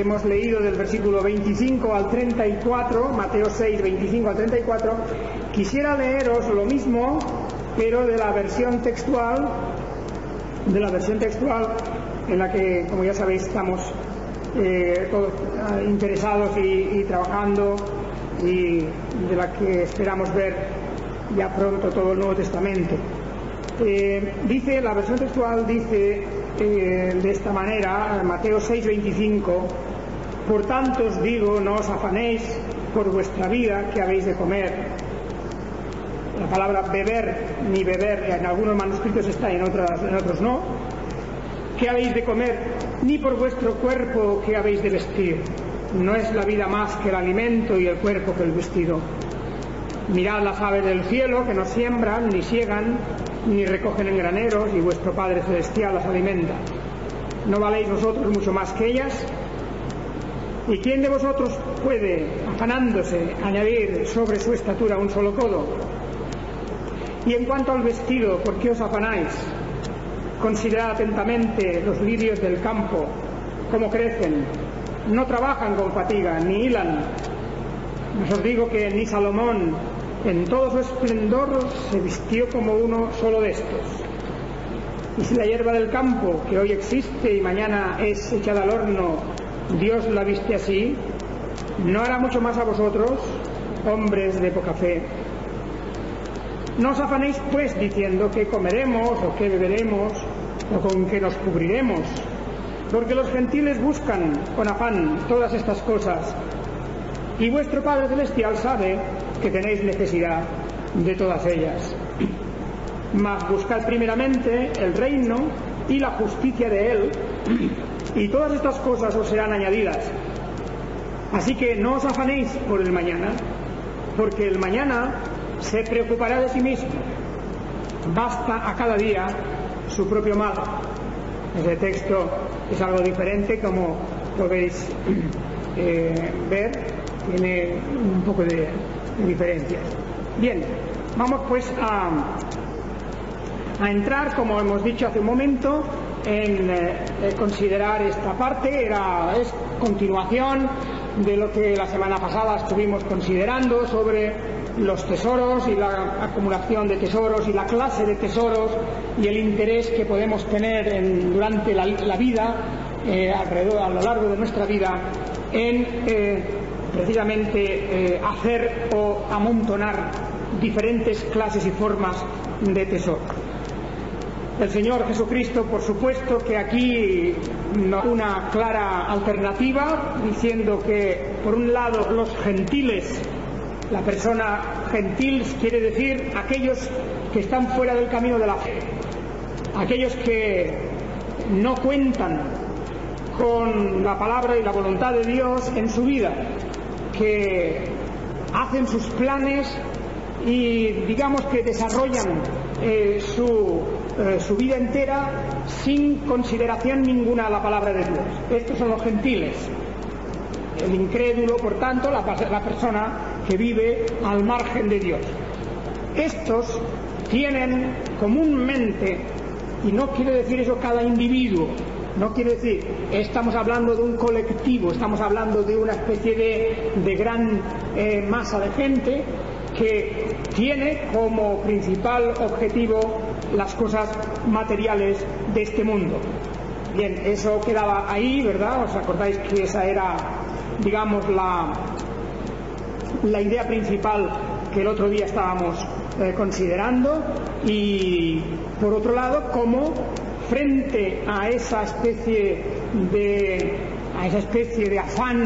hemos leído del versículo 25 al 34, Mateo 6, 25 al 34, quisiera leeros lo mismo, pero de la versión textual, de la versión textual en la que, como ya sabéis, estamos eh, todos ah, interesados y, trabajando y de la que esperamos ver ya pronto todo el Nuevo Testamento. Eh, dice, la versión textual dice eh, de esta manera, Mateo 6:25, por tanto os digo, no os afanéis por vuestra vida que habéis de comer. La palabra beber ni beber en algunos manuscritos está, en, otras, en otros no. ¿Qué habéis de comer? Ni por vuestro cuerpo que habéis de vestir. No es la vida más que el alimento y el cuerpo que el vestido. Mirad las aves del cielo que no siembran ni siegan ni recogen en graneros y vuestro Padre Celestial las alimenta. ¿No valéis vosotros mucho más que ellas? ¿Y quién de vosotros puede, afanándose, añadir sobre su estatura un solo codo? Y en cuanto al vestido, ¿por qué os afanáis? Considerad atentamente los lirios del campo, cómo crecen. No trabajan con fatiga, ni hilan. os digo que ni Salomón, en todo su esplendor, se vistió como uno solo de estos. Y si la hierba del campo, que hoy existe y mañana es echada al horno, Dios la viste así, ¿no hará mucho más a vosotros, hombres de poca fe? No os afanéis pues diciendo que comeremos o que beberemos o con que nos cubriremos, porque los gentiles buscan con afán todas estas cosas y vuestro Padre Celestial sabe que tenéis necesidad de todas ellas. Mas buscad primeramente el reino y la justicia de Él, y todas estas cosas os serán añadidas. Así que no os afanéis por el mañana, porque el mañana se preocupará de sí mismo. Basta a cada día su propio mal. Ese texto es algo diferente, como podéis eh, ver, tiene un poco de, diferencias. Bien, vamos pues a, a entrar, como hemos dicho hace un momento, en eh, considerar esta parte, era, es continuación de lo que la semana pasada estuvimos considerando sobre los tesoros y la acumulación de tesoros y la clase de tesoros y el interés que podemos tener en, durante la, la vida, eh, alrededor, a lo largo de nuestra vida, en eh, precisamente eh, hacer o amontonar diferentes clases y formas de tesoro. El Señor Jesucristo, por supuesto, que aquí nos una clara alternativa, diciendo que, por un lado, los gentiles, la persona gentil quiere decir aquellos que están fuera del camino de la fe, aquellos que no cuentan con la palabra y la voluntad de Dios en su vida, que hacen sus planes y digamos que desarrollan eh, su, eh, su, vida entera sin consideración ninguna a la palabra de Dios. Estos son los gentiles. El incrédulo, por tanto, la, la persona que vive al margen de Dios. Estos tienen comúnmente, y no quiere decir eso cada individuo, no quiere decir, estamos hablando de un colectivo, estamos hablando de una especie de, de gran eh, masa de gente que tiene como principal objetivo las cosas materiales de este mundo. Bien, eso quedaba ahí, ¿verdad? ¿Os acordáis que esa era, digamos, la, la idea principal que el otro día estábamos eh, considerando? Y, por otro lado, cómo frente a esa especie de a esa especie de afán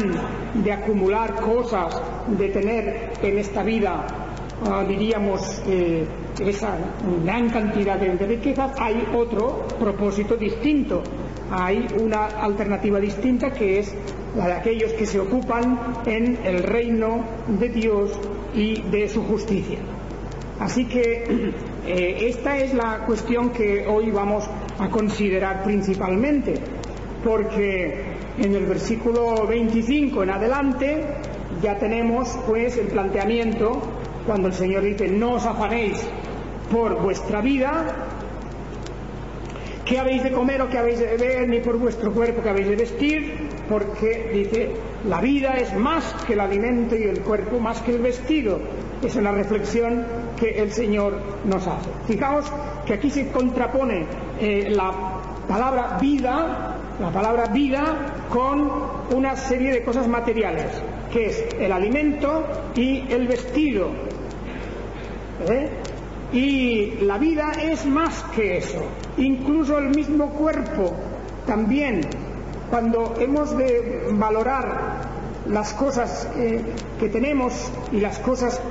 de acumular cosas, de tener en esta vida, uh, diríamos, eh, esa gran cantidad de riquezas, hay otro propósito distinto. Hay una alternativa distinta que es la de aquellos que se ocupan en el reino de Dios y de su justicia. Así que eh, esta es la cuestión que hoy vamos a considerar principalmente, porque en el versículo 25 en adelante ya tenemos pues el planteamiento cuando el Señor dice no os afanéis por vuestra vida, qué habéis de comer o qué habéis de beber, ni por vuestro cuerpo que habéis de vestir, porque dice, la vida es más que el alimento y el cuerpo más que el vestido. Es una reflexión que el Señor nos hace. Fijaos que aquí se contrapone eh, la palabra vida, la palabra vida con una serie de cosas materiales, que es el alimento y el vestido. ¿Eh? Y la vida es más que eso, incluso el mismo cuerpo también. Cuando hemos de valorar las cosas eh, que tenemos y las cosas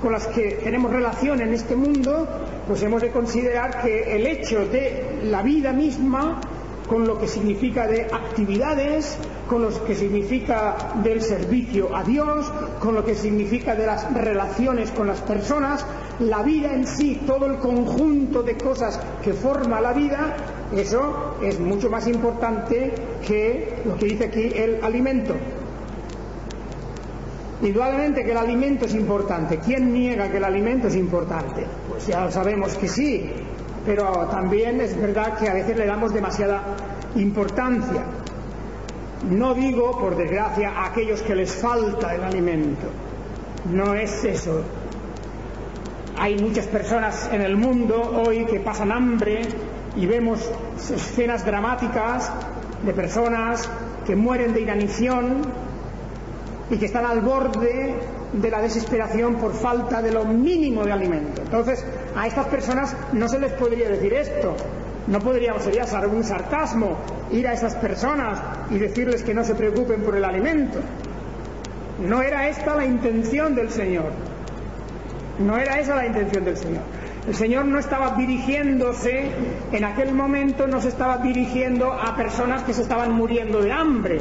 con las que tenemos relación en este mundo, pues hemos de considerar que el hecho de la vida misma con lo que significa de actividades, con lo que significa del servicio a Dios, con lo que significa de las relaciones con las personas, la vida en sí, todo el conjunto de cosas que forma la vida, eso es mucho más importante que lo que dice aquí el alimento. Indudablemente que el alimento es importante. ¿Quién niega que el alimento es importante? Pues ya sabemos que sí, pero también es verdad que a veces le damos demasiada importancia. No digo, por desgracia, a aquellos que les falta el alimento. No es eso. Hay muchas personas en el mundo hoy que pasan hambre y vemos escenas dramáticas de personas que mueren de inanición y que están al borde de la desesperación por falta de lo mínimo de alimento. Entonces, a estas personas no se les podría decir esto. No podríamos, sería un sarcasmo, ir a esas personas y decirles que no se preocupen por el alimento. No era esta la intención del Señor. No era esa la intención del Señor. El Señor no estaba dirigiéndose, en aquel momento no se estaba dirigiendo a personas que se estaban muriendo de hambre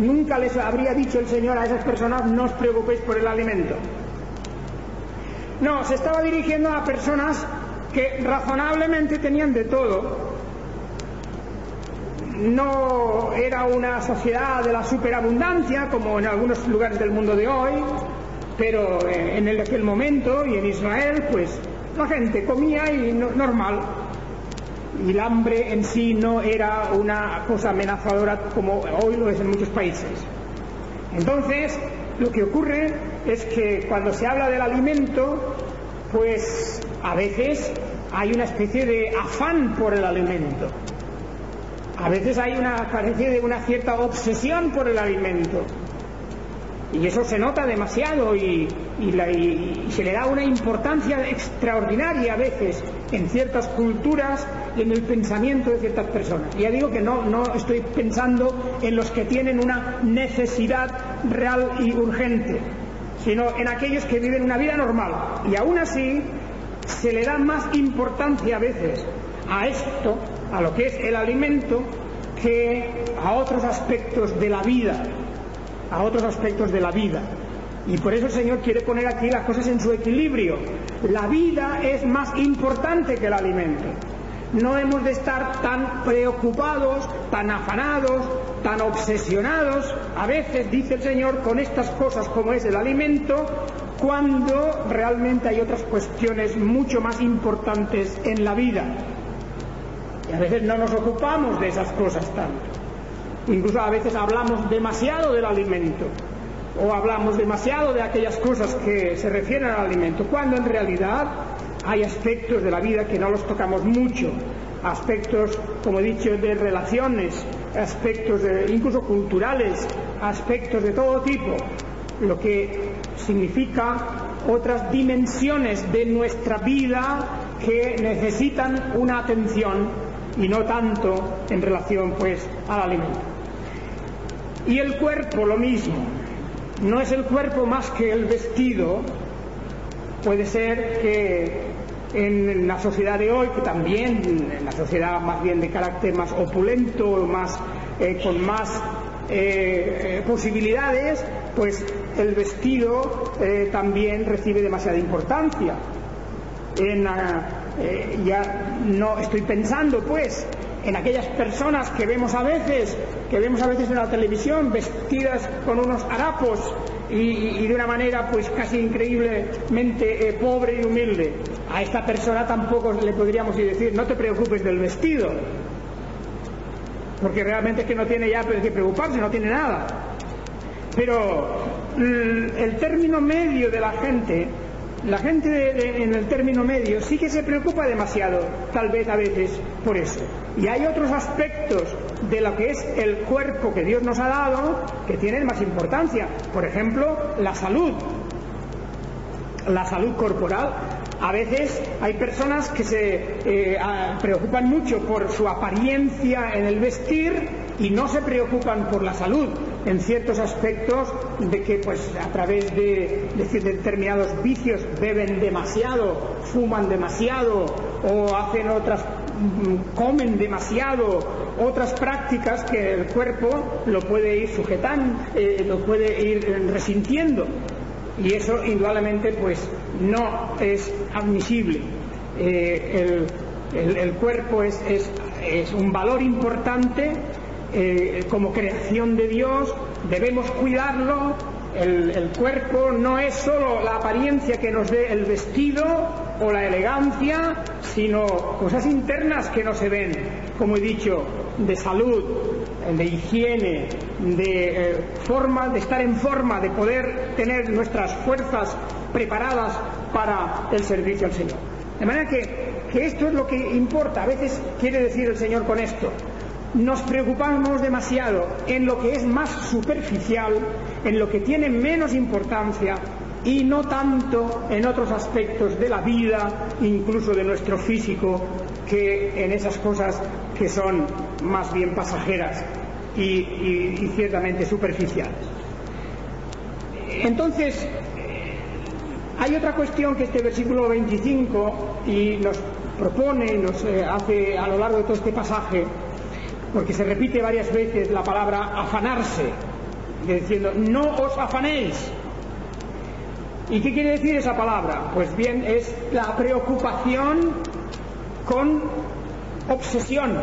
Nunca les habría dicho el Señor a esas personas, no os preocupéis por el alimento. No, se estaba dirigiendo a personas que razonablemente tenían de todo. No era una sociedad de la superabundancia como en algunos lugares del mundo de hoy, pero en aquel momento y en Israel, pues la gente comía y normal y el hambre en sí no era una cosa amenazadora como hoy lo es en muchos países. Entonces, lo que ocurre es que cuando se habla del alimento, pues a veces hay una especie de afán por el alimento. A veces hay una carencia de una cierta obsesión por el alimento. Y eso se nota demasiado y, se le da una importancia extraordinaria a veces en ciertas culturas y en el pensamiento de ciertas personas. Y ya digo que no, no estoy pensando en los que tienen una necesidad real y urgente, sino en aquellos que viven una vida normal. Y aún así se le da más importancia a veces a esto, a lo que es el alimento, que a otros aspectos de la vida a otros aspectos de la vida. Y por eso el Señor quiere poner aquí las cosas en su equilibrio. La vida es más importante que el alimento. No hemos de estar tan preocupados, tan afanados, tan obsesionados, a veces, dice el Señor, con estas cosas como es el alimento, cuando realmente hay otras cuestiones mucho más importantes en la vida. Y a veces no nos ocupamos de esas cosas tanto. Incluso a veces hablamos demasiado del alimento o hablamos demasiado de aquellas cosas que se refieren al alimento, cuando en realidad hay aspectos de la vida que no los tocamos mucho, aspectos, como he dicho, de relaciones, aspectos incluso culturales, aspectos de todo tipo, lo que significa otras dimensiones de nuestra vida que necesitan una atención y no tanto en relación pues al alimento. Y el cuerpo lo mismo. No es el cuerpo más que el vestido. Puede ser que en la sociedad de hoy, que también en la sociedad más bien de carácter más opulento, más, eh, con más eh, eh, posibilidades, pues el vestido también recibe demasiada importancia. En, ya no estoy pensando, pues, en aquellas personas que vemos a veces, que vemos a veces en la televisión vestidas con unos harapos y, de una manera pues casi increíblemente eh, pobre y humilde. A esta persona tampoco le podríamos decir, no te preocupes del vestido. porque realmente es que no tiene ya qué preocuparse, no tiene nada. Pero el término medio de la gente, la gente en el término medio sí que se preocupa demasiado, tal vez a veces, por eso. Y hay otros aspectos de lo que es el cuerpo que Dios nos ha dado que tienen más importancia. Por ejemplo, la salud. La salud corporal. A veces hay personas que se eh, preocupan mucho por su apariencia en el vestir y no se preocupan por la salud en ciertos aspectos de que pues a través de, de, determinados vicios beben demasiado, fuman demasiado o hacen otras comen demasiado otras prácticas que el cuerpo lo puede ir sujetando, eh, lo puede ir resintiendo y eso indudablemente pues no es admisible. Eh, el, cuerpo es, es, un valor importante eh, como creación de Dios, debemos cuidarlo. El, cuerpo no es solo la apariencia que nos dé el vestido o la elegancia, sino cosas internas que no se ven, como he dicho, de salud, de higiene, de eh, forma, de estar en forma, de poder tener nuestras fuerzas preparadas para el servicio al Señor. De manera que, que esto es lo que importa. A veces quiere decir el Señor con esto, nos preocupamos demasiado en lo que es más superficial, en lo que tiene menos importancia y no tanto en otros aspectos de la vida, incluso de nuestro físico, que en esas cosas que son más bien pasajeras y, ciertamente superficiales. Entonces, hay otra cuestión que este versículo 25 y nos propone, nos eh, hace a lo largo de todo este pasaje, porque se repite varias veces la palabra afanarse, diciendo, no os afanéis. ¿Y qué quiere decir esa palabra? Pues bien, es la preocupación con obsesión,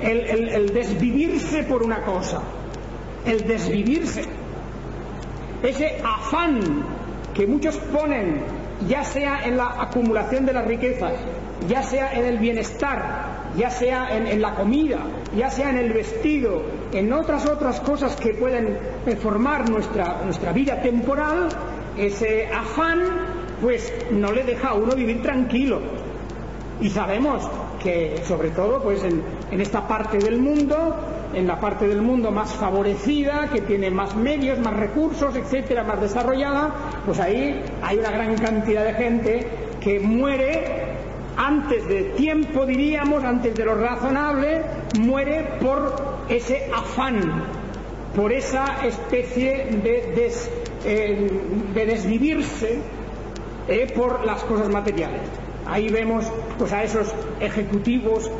el, desvivirse por una cosa, el desvivirse, ese afán que muchos ponen, ya sea en la acumulación de las riquezas, ya sea en el bienestar, ya sea en, la comida, ya sea en el vestido, en otras otras cosas que pueden formar nuestra, nuestra vida temporal, ese afán pues no le deja a uno vivir tranquilo. Y sabemos que sobre todo pues en, en esta parte del mundo, en la parte del mundo más favorecida, que tiene más medios, más recursos, etcétera, más desarrollada, pues ahí hay una gran cantidad de gente que muere antes de tiempo, diríamos, antes de lo razonable, muere por ese afán, por esa especie de, eh, de desvivirse eh, por las cosas materiales. Ahí vemos pues a esos ejecutivos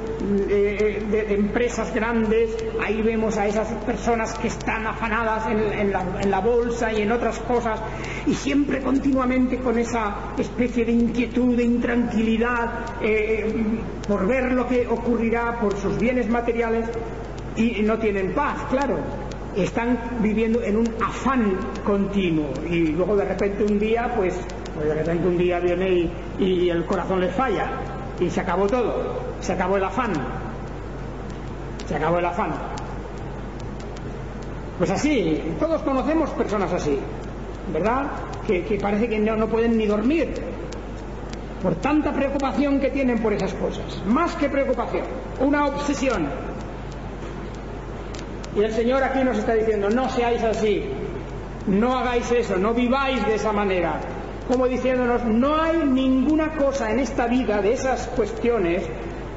eh, de, empresas grandes, ahí vemos a esas personas que están afanadas en, la, bolsa y en otras cosas, y siempre continuamente con esa especie de inquietud, de intranquilidad eh, por ver lo que ocurrirá por sus bienes materiales y no tienen paz, claro. Están viviendo en un afán continuo y luego de repente un día pues pues de repente un día viene y, el corazón les falla y se acabó todo, se acabó el afán, se acabó el afán. Pues así, todos conocemos personas así, ¿verdad? Que, parece que no, no pueden ni dormir por tanta preocupación que tienen por esas cosas. Más que preocupación, una obsesión. Y el Señor aquí nos está diciendo, no seáis así, no hagáis eso, no viváis de esa manera como diciéndonos, no hay ninguna cosa en esta vida de esas cuestiones,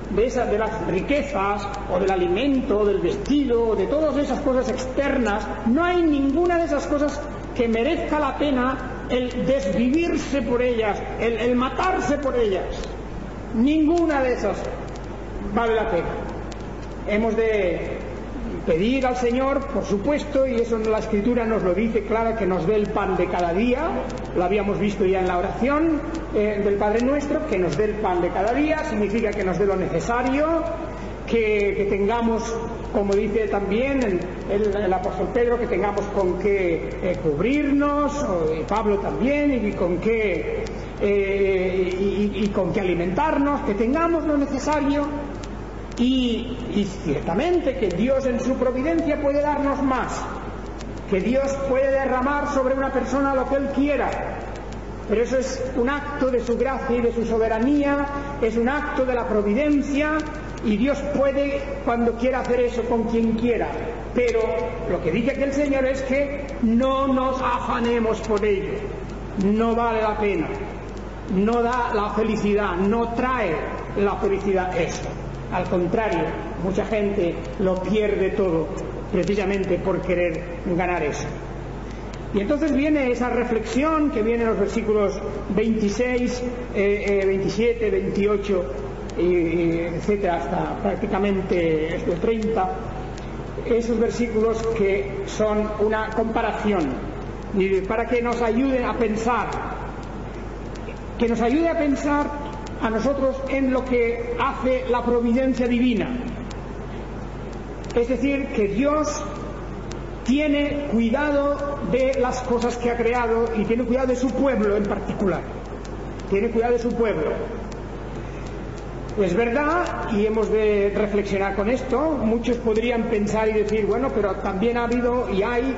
de, esas, de las riquezas, o del alimento, o del vestido, de todas esas cosas externas, no hay ninguna de esas cosas que merezca la pena el desvivirse por ellas, el, el matarse por ellas. Ninguna de esas vale la pena. Hemos de pedir al Señor, por supuesto, y eso la Escritura nos lo dice claro, que nos dé el pan de cada día, lo habíamos visto ya en la oración eh, del Padre Nuestro, que nos dé el pan de cada día, significa que nos dé lo necesario, que, tengamos, como dice también el, apóstol Pedro, que tengamos con qué eh, cubrirnos, y Pablo también, y con qué, eh, y con qué alimentarnos, que tengamos lo necesario Y, ciertamente que Dios en su providencia puede darnos más, que Dios puede derramar sobre una persona lo que Él quiera, pero eso es un acto de su gracia y de su soberanía, es un acto de la providencia y Dios puede cuando quiera hacer eso con quien quiera. Pero lo que dice aquí el Señor es que no nos afanemos por ello. No vale la pena. No da la felicidad, no trae la felicidad eso. Al contrario, mucha gente lo pierde todo precisamente por querer ganar eso. Y entonces viene esa reflexión que viene en los versículos 26, 27, 28, etcétera, hasta prácticamente el 30, esos versículos que son una comparación, para que nos ayuden a pensar, que nos ayude a pensar a nosotros en lo que hace la providencia divina. Es decir, que Dios tiene cuidado de las cosas que ha creado y tiene cuidado de su pueblo en particular. Tiene cuidado de su pueblo. Es verdad, y hemos de reflexionar con esto, muchos podrían pensar y decir, bueno, pero también ha habido y hay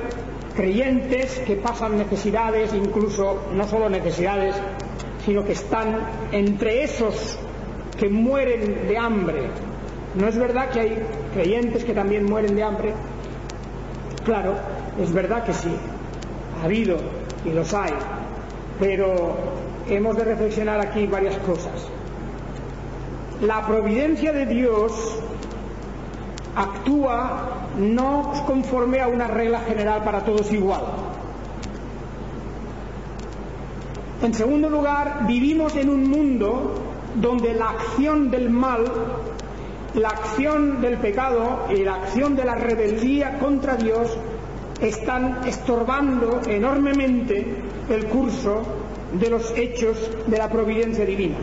creyentes que pasan necesidades, incluso no solo necesidades, sino que están entre esos que mueren de hambre. ¿No es verdad que hay creyentes que también mueren de hambre? Claro, es verdad que sí, ha habido y los hay, pero hemos de reflexionar aquí varias cosas. La providencia de Dios actúa no conforme a una regla general para todos igual. En segundo lugar, vivimos en un mundo donde la acción del mal la acción del pecado y la acción de la rebeldía contra Dios están estorbando enormemente el curso de los hechos de la providencia divina.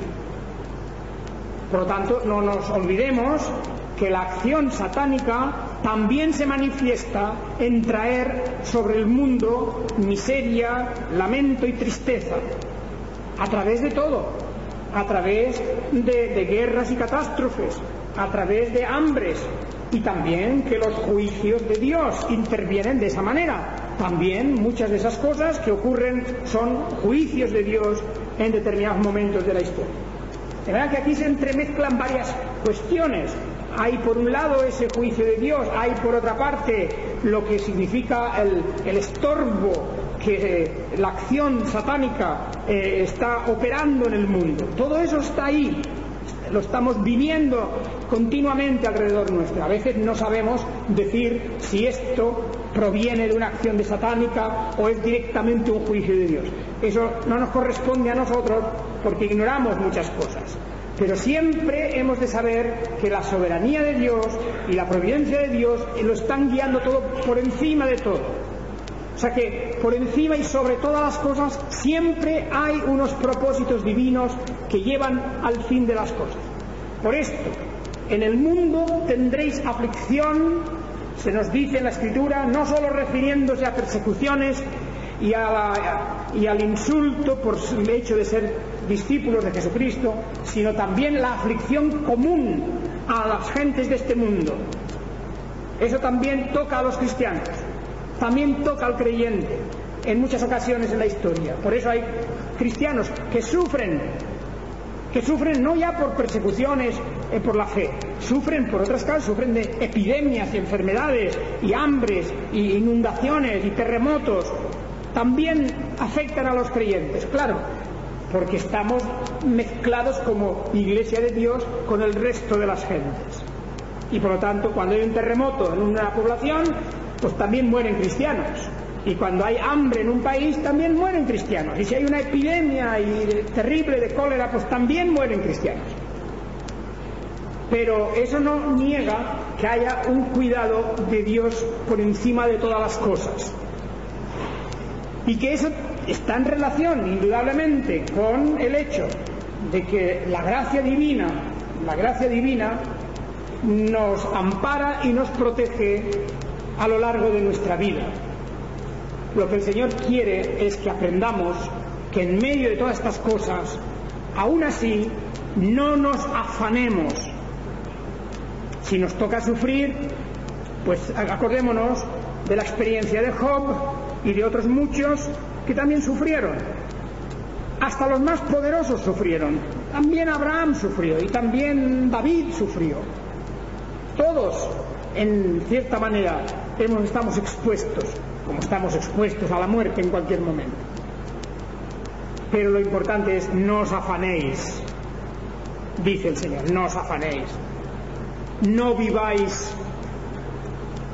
Por lo tanto, no nos olvidemos que la acción satánica también se manifiesta en traer sobre el mundo miseria, lamento y tristeza, a través de todo, a través de, guerras y catástrofes, a través de hambres y también que los juicios de Dios intervienen de esa manera. También muchas de esas cosas que ocurren son juicios de Dios en determinados momentos de la historia. De verdad que aquí se entremezclan varias cuestiones. Hay por un lado ese juicio de Dios, hay por otra parte lo que significa el, estorbo que eh, la acción satánica eh, está operando en el mundo. Todo eso está ahí lo estamos viviendo continuamente alrededor nuestro. A veces no sabemos decir si esto proviene de una acción de satánica o es directamente un juicio de Dios. Eso no nos corresponde a nosotros porque ignoramos muchas cosas. Pero siempre hemos de saber que la soberanía de Dios y la providencia de Dios lo están guiando todo por encima de todo. O sea que por encima y sobre todas las cosas siempre hay unos propósitos divinos que llevan al fin de las cosas. Por esto, en el mundo tendréis aflicción, se nos dice en la escritura, no solo refiriéndose a persecuciones y, y al insulto por el hecho de ser discípulos de Jesucristo, sino también la aflicción común a las gentes de este mundo. Eso también toca a los cristianos también toca al creyente en muchas ocasiones en la historia. Por eso hay cristianos que sufren, que sufren no ya por persecuciones eh, por la fe, sufren por otras causas, sufren de epidemias y enfermedades y hambres y inundaciones y terremotos. También afectan a los creyentes, claro, porque estamos mezclados como iglesia de Dios con el resto de las gentes. Y por lo tanto, cuando hay un terremoto en una población, pues también mueren cristianos. Y cuando hay hambre en un país, también mueren cristianos. Y si hay una epidemia y terrible de cólera, pues también mueren cristianos. Pero eso no niega que haya un cuidado de Dios por encima de todas las cosas. Y que eso está en relación, indudablemente, con el hecho de que la gracia divina, la gracia divina nos ampara y nos protege a lo largo de nuestra vida. Lo que el Señor quiere es que aprendamos que en medio de todas estas cosas, aún así, no nos afanemos. Si nos toca sufrir, pues acordémonos de la experiencia de Job y de otros muchos que también sufrieron. Hasta los más poderosos sufrieron. También Abraham sufrió y también David sufrió. Todos, en cierta manera, estamos expuestos, como estamos expuestos a la muerte en cualquier momento. Pero lo importante es no os afanéis, dice el Señor, no os afanéis. No viváis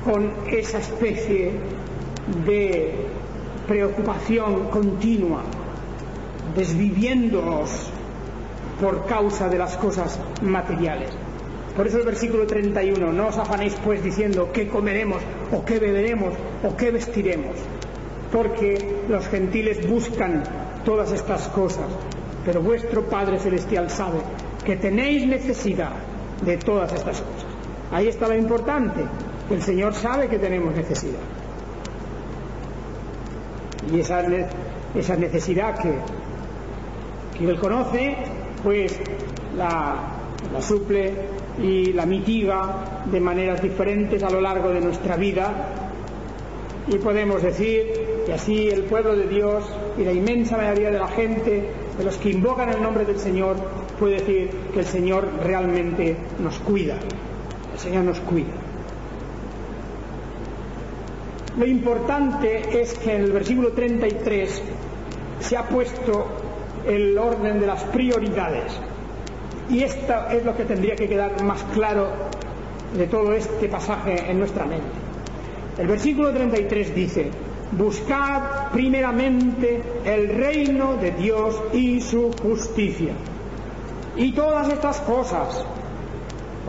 con esa especie de preocupación continua, desviviéndonos por causa de las cosas materiales. Por eso el versículo 31, no os afanéis pues diciendo qué comeremos o qué beberemos o qué vestiremos, porque los gentiles buscan todas estas cosas, pero vuestro Padre Celestial sabe que tenéis necesidad de todas estas cosas. Ahí está lo importante, el Señor sabe que tenemos necesidad. Y esa, esa necesidad que, que Él conoce, pues la, la suple y la mitiga de maneras diferentes a lo largo de nuestra vida. Y podemos decir que así el pueblo de Dios y la inmensa mayoría de la gente, de los que invocan el nombre del Señor, puede decir que el Señor realmente nos cuida. El Señor nos cuida. Lo importante es que en el versículo 33 se ha puesto el orden de las prioridades. Y esto es lo que tendría que quedar más claro de todo este pasaje en nuestra mente. El versículo 33 dice, buscad primeramente el reino de Dios y su justicia. Y todas estas cosas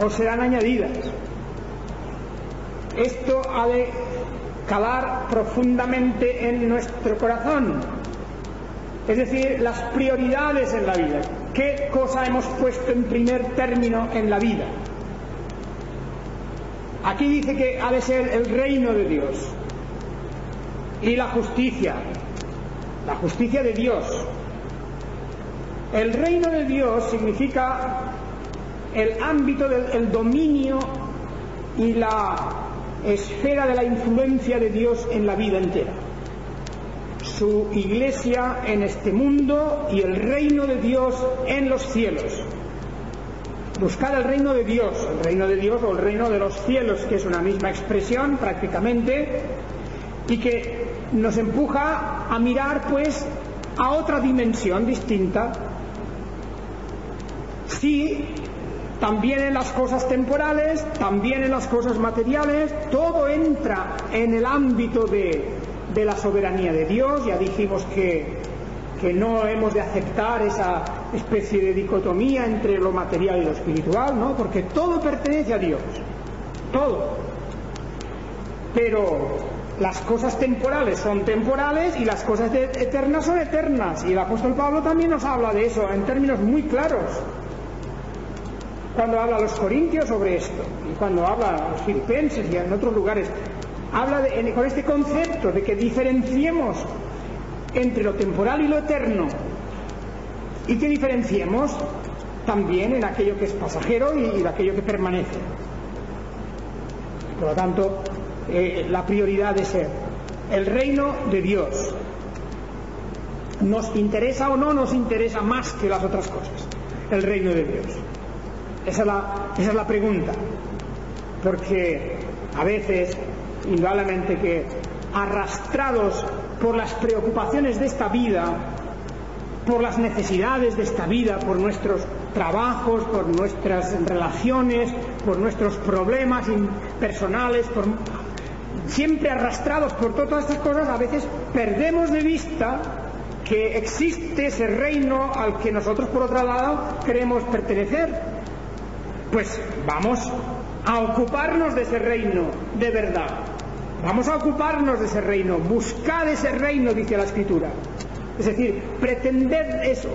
os serán añadidas. Esto ha de calar profundamente en nuestro corazón. Es decir, las prioridades en la vida. ¿Qué cosa hemos puesto en primer término en la vida? Aquí dice que ha de ser el reino de Dios y la justicia, la justicia de Dios. El reino de Dios significa el ámbito del dominio y la esfera de la influencia de Dios en la vida entera. Su iglesia en este mundo y el reino de Dios en los cielos. Buscar el reino de Dios, el reino de Dios o el reino de los cielos, que es una misma expresión prácticamente, y que nos empuja a mirar pues a otra dimensión distinta. Sí, también en las cosas temporales, también en las cosas materiales, todo entra en el ámbito de, de la soberanía de Dios. Ya dijimos que, que no hemos de aceptar esa especie de dicotomía entre lo material y lo espiritual, ¿no? Porque todo pertenece a Dios, todo. Pero las cosas temporales son temporales y las cosas eternas son eternas. Y el apóstol Pablo también nos habla de eso en términos muy claros cuando habla a los corintios sobre esto, y cuando habla a los filipenses y en otros lugares, habla con este concepto de que diferenciemos entre lo temporal y lo eterno, y que diferenciemos también en aquello que es pasajero y, en aquello que permanece. Por lo tanto, eh, la prioridad de ser el reino de Dios. ¿Nos interesa o no nos interesa más que las otras cosas? El reino de Dios. Esa es la, esa es la pregunta. Porque a veces, indudablemente que arrastrados por las preocupaciones de esta vida, por las necesidades de esta vida, por nuestros trabajos, por nuestras relaciones, por nuestros problemas personales, siempre arrastrados por todas estas cosas, a veces perdemos de vista que existe ese reino al que nosotros, por otro lado, queremos pertenecer pues vamos a ocuparnos de ese reino de verdad. Vamos a ocuparnos de ese reino, buscad ese reino, dice la Escritura. Es decir, pretended eso,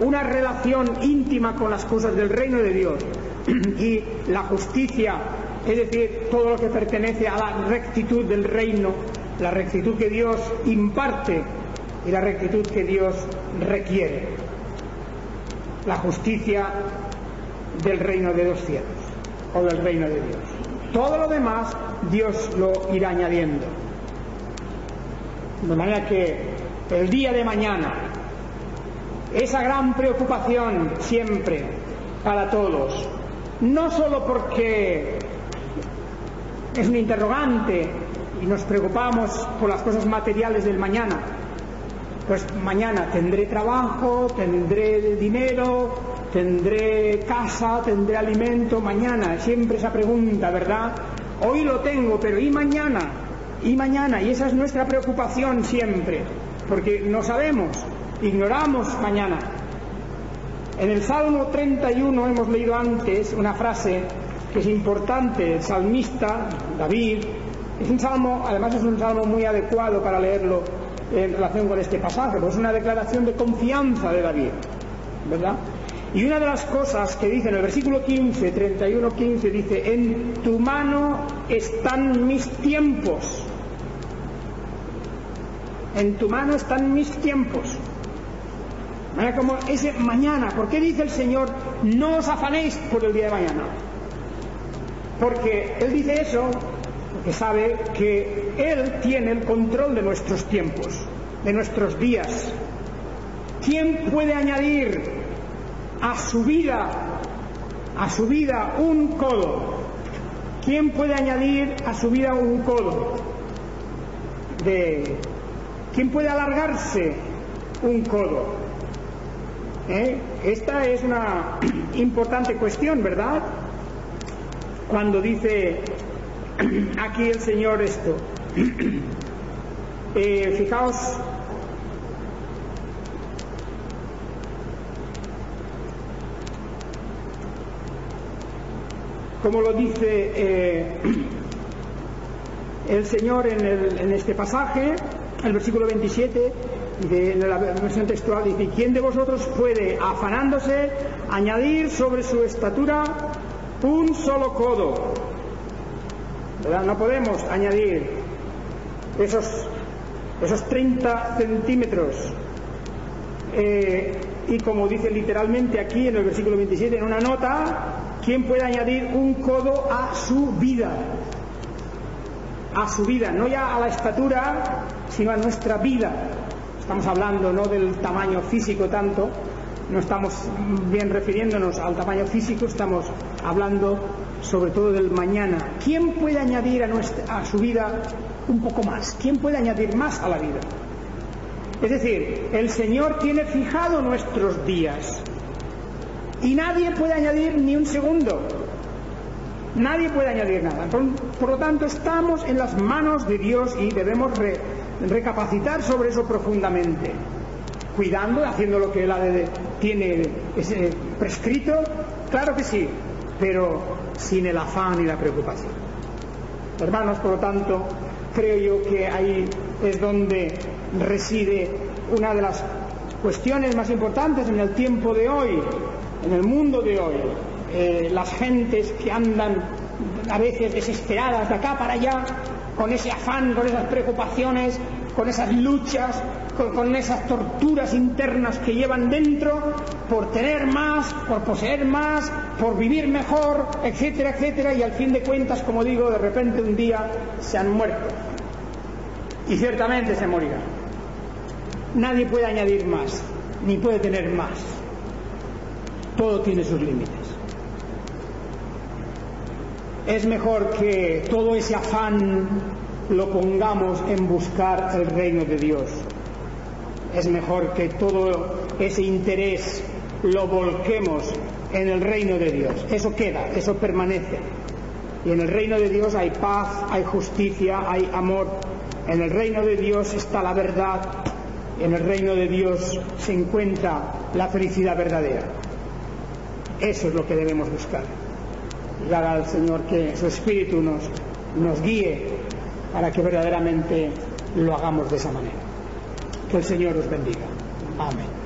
una relación íntima con las cosas del reino de Dios y la justicia, es decir, todo lo que pertenece a la rectitud del reino, la rectitud que Dios imparte y la rectitud que Dios requiere. La justicia del reino de los cielos. o del reino de Dios. Todo lo demás Dios lo irá añadiendo. De manera que el día de mañana, esa gran preocupación siempre para todos, no solo porque es un interrogante y nos preocupamos por las cosas materiales del mañana, pues mañana tendré trabajo, tendré dinero, tendré casa, tendré alimento, mañana, siempre esa pregunta, ¿verdad? Hoy lo tengo, pero ¿y mañana? ¿Y mañana? Y esa es nuestra preocupación siempre, porque no sabemos, ignoramos mañana. En el Salmo 31 hemos leído antes una frase que es importante, el salmista, David, es un salmo, además es un salmo muy adecuado para leerlo en relación con este pasaje, pues es una declaración de confianza de David, ¿verdad? Y una de las cosas que dice en el versículo 15, 31, 15, dice, en tu mano están mis tiempos. En tu mano están mis tiempos. Como ese mañana, ¿por qué dice el Señor, no os afanéis por el día de mañana? Porque Él dice eso porque sabe que Él tiene el control de nuestros tiempos, de nuestros días. ¿Quién puede añadir a su vida, a su vida un codo? ¿Quién puede añadir a su vida un codo? De, ¿Quién puede alargarse un codo? ¿Eh? Esta es una importante cuestión, ¿verdad? Cuando dice aquí el Señor esto. Eh, fijaos, como lo dice eh, el Señor en, este pasaje, el versículo 27 de la versión textual, dice, ¿quién de vosotros puede, afanándose, añadir sobre su estatura un solo codo? No podemos añadir esos, esos 30 centímetros. Eh, y como dice literalmente aquí en el versículo 27, en una nota, ¿quién puede añadir un codo a su vida? A su vida, no ya a la estatura, sino a nuestra vida. Estamos hablando no del tamaño físico tanto, no estamos bien refiriéndonos al tamaño físico, estamos hablando sobre todo del mañana. ¿Quién puede añadir a, nuestra, a su vida un poco más? ¿Quién puede añadir más a la vida? Es decir, el Señor tiene fijado nuestros días y nadie puede añadir ni un segundo. Nadie puede añadir nada. Por, lo tanto, estamos en las manos de Dios y debemos recapacitar sobre eso profundamente cuidando, haciendo lo que Él tiene prescrito, claro que sí, pero sin el afán y la preocupación. Hermanos, por lo tanto, creo yo que ahí es donde reside una de las cuestiones más importantes en el tiempo de hoy, en el mundo de hoy. Eh, las gentes que andan a veces desesperadas de acá para allá, con ese afán, con esas preocupaciones, con esas luchas, con, esas torturas internas que llevan dentro por tener más, por poseer más, por vivir mejor, etcétera, etcétera, y al fin de cuentas, como digo, de repente un día se han muerto. Y ciertamente se morirán. Nadie puede añadir más, ni puede tener más. Todo tiene sus límites. Es mejor que todo ese afán lo pongamos en buscar el reino de Dios. Es mejor que todo ese interés lo volquemos en el reino de Dios. Eso queda, eso permanece. Y en el reino de Dios hay paz, hay justicia, hay amor. En el reino de Dios está la verdad. En el reino de Dios se encuentra la felicidad verdadera. Eso es lo que debemos buscar. Y haga al Señor que su Espíritu nos, nos guíe para que verdaderamente lo hagamos de esa manera. Que el Señor os bendiga. Amén.